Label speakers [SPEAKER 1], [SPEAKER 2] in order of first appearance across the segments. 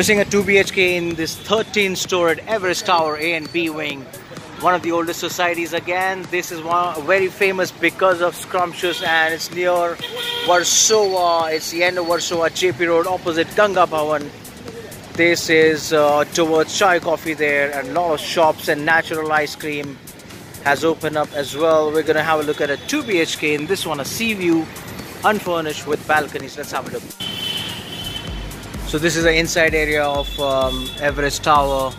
[SPEAKER 1] We're seeing a 2 BHK in this 13 storied Everest Tower A and B wing. One of the oldest societies again. This is one very famous because of scrumptious and it's near Versova. It's the end of Versova, JP Road opposite Ganga Bhavan. This is uh, towards chai coffee there and a lot of shops and natural ice cream has opened up as well. We're gonna have a look at a 2 BHK in this one, a sea view, unfurnished with balconies. Let's have a look. So this is the inside area of um, Everest Tower,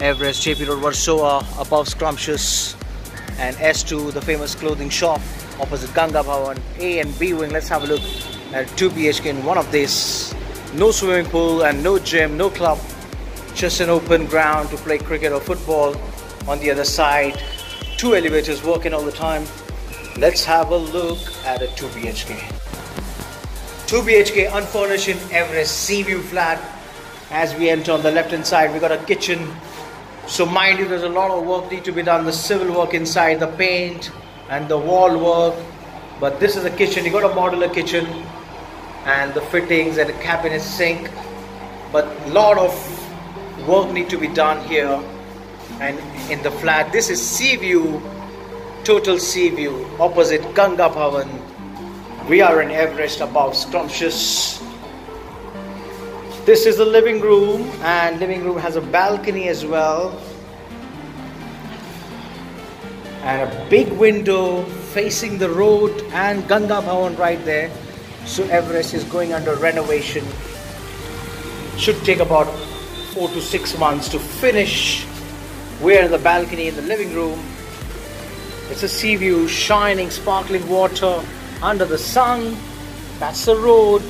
[SPEAKER 1] Everest, JP Road, Versova, above Scrumptious, and S2, the famous clothing shop, opposite Ganga Bhavan, A and B wing. Let's have a look at 2 BHK in one of these. No swimming pool and no gym, no club, just an open ground to play cricket or football. On the other side, two elevators working all the time. Let's have a look at a 2 BHK. 2 BHK unfurnished in Everest Sea View flat. As we enter on the left hand side, we got a kitchen. So mind you, there's a lot of work need to be done. The civil work inside, the paint and the wall work. But this is a kitchen. You got to model a modular kitchen and the fittings and the cabinet sink. But a lot of work need to be done here and in the flat. This is sea view, total sea view, opposite Ganga Bhavan we are in Everest above Scrumptious. This is the living room and living room has a balcony as well. And a big window facing the road and Ganga Bhavan right there. So Everest is going under renovation. Should take about four to six months to finish. We're in the balcony in the living room. It's a sea view, shining, sparkling water under the sun. That's the road.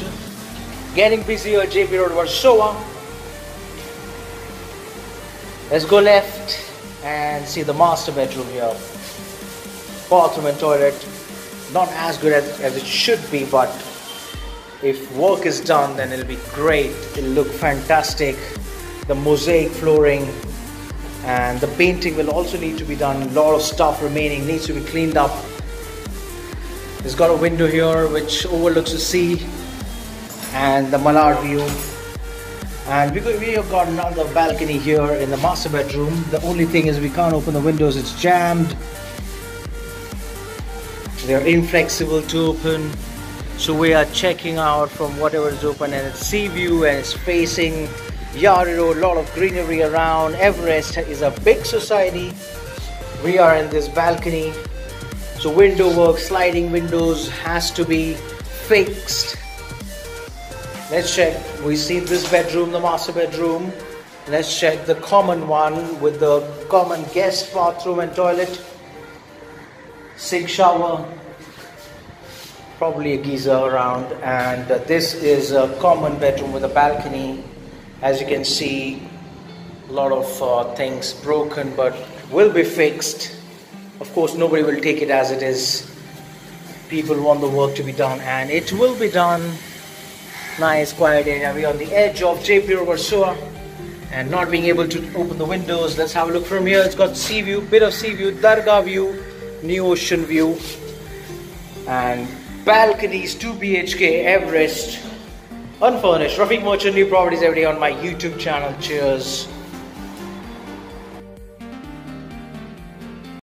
[SPEAKER 1] Getting busier JP Road, Versova. Let's go left and see the master bedroom here. Bathroom and toilet. Not as good as, as it should be, but if work is done, then it'll be great. It'll look fantastic. The mosaic flooring and the painting will also need to be done. A lot of stuff remaining needs to be cleaned up it's got a window here which overlooks the sea and the Malad view. And we, have got another balcony here in the master bedroom. The only thing is we can't open the windows, it's jammed. They're inflexible to open. So we are checking out from whatever is open and it's sea view and it's facing Yari Road, a lot of greenery around. Everest is a big society. We are in this balcony so window work, sliding windows has to be fixed. Let's check. We see this bedroom, the master bedroom. Let's check the common one with the common guest bathroom and toilet. Sink shower. Probably a geyser around. And uh, this is a common bedroom with a balcony. As you can see, a lot of uh, things broken but will be fixed of course, nobody will take it as it is. People want the work to be done, and it will be done. Nice, quiet area. We're on the edge of JP Versova and not being able to open the windows. Let's have a look from here. It's got sea view, bit of sea view, Dargah view, new ocean view, and balconies, 2 BHK, Everest, unfurnished. Rafique Merchant, new properties every day on my YouTube channel. Cheers.